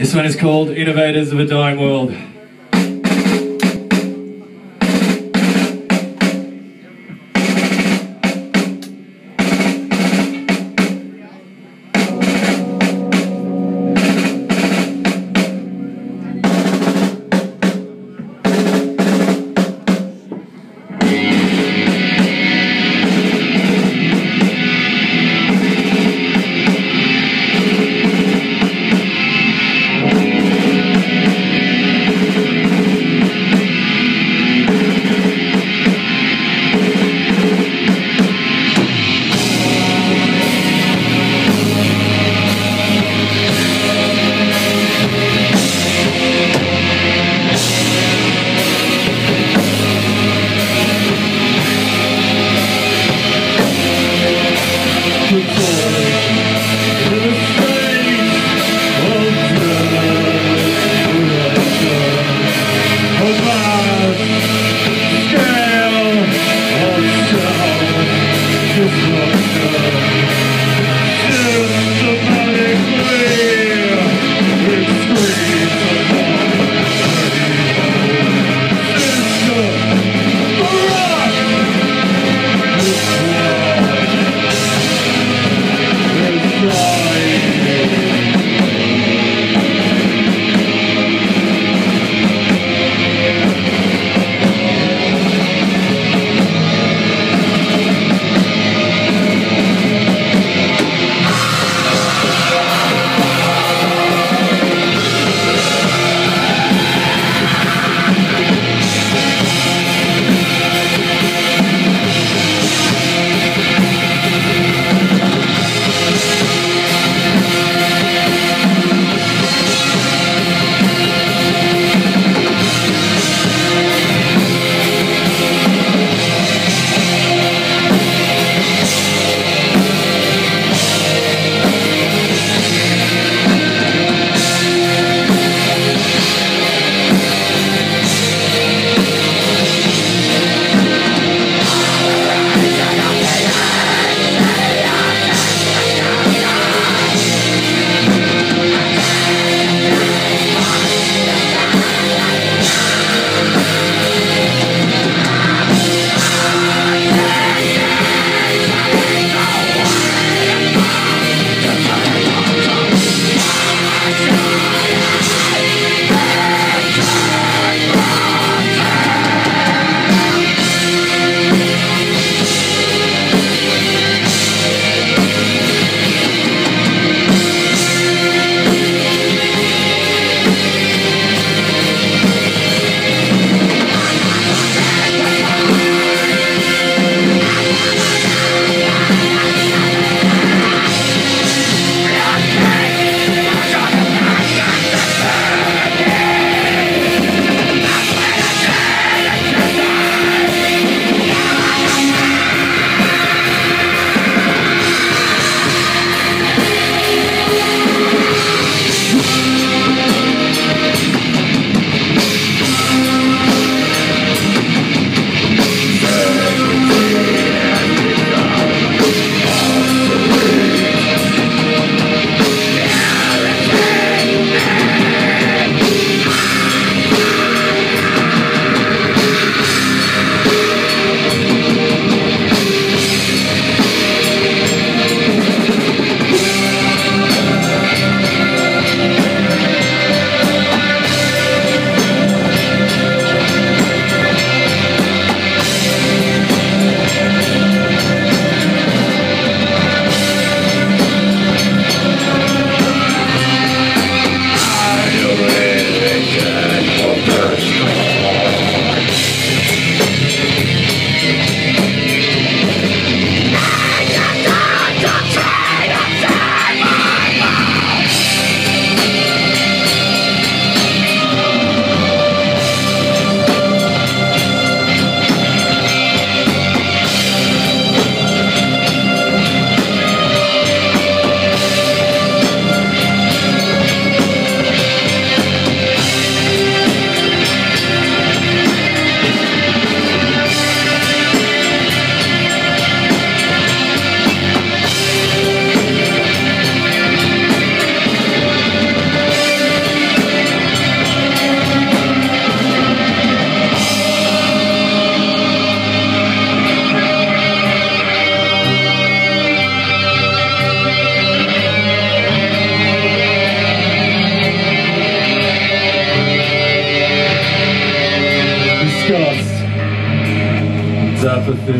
This one is called Innovators of a Dying World.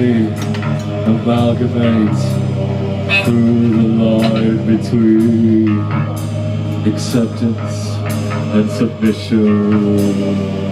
Empathy amalgamates through the line between acceptance and submission.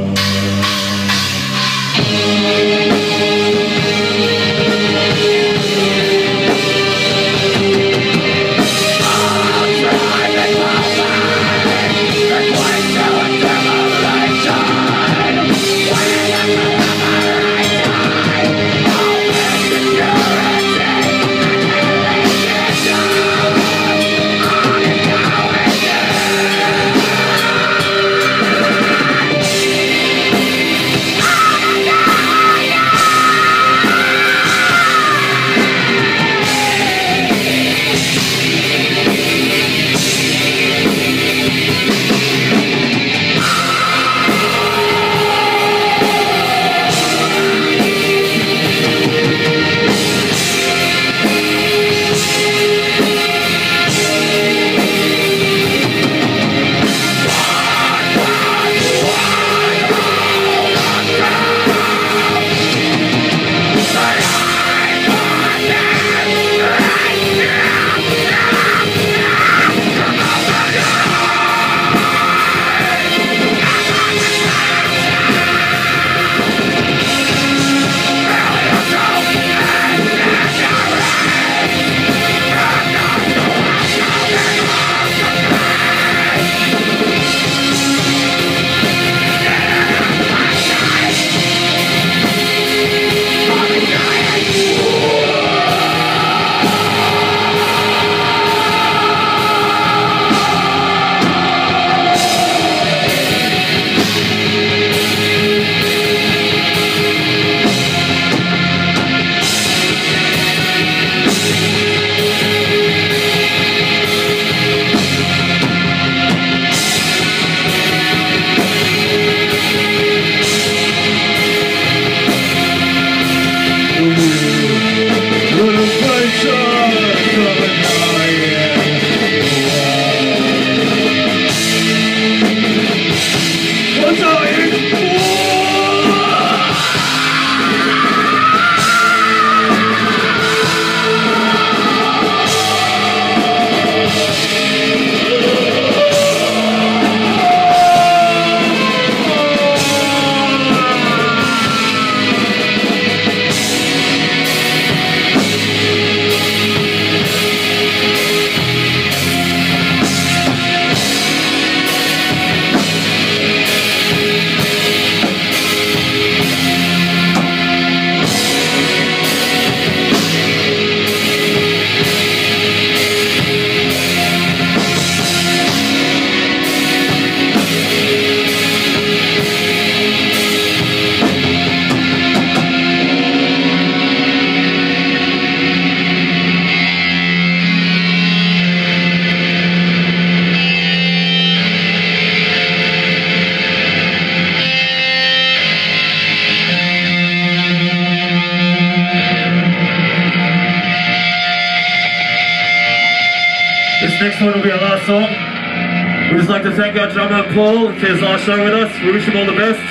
Next one will be our last song. We'd just like to thank our drummer Paul for his last show with us. We wish him all the best.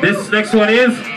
This next one is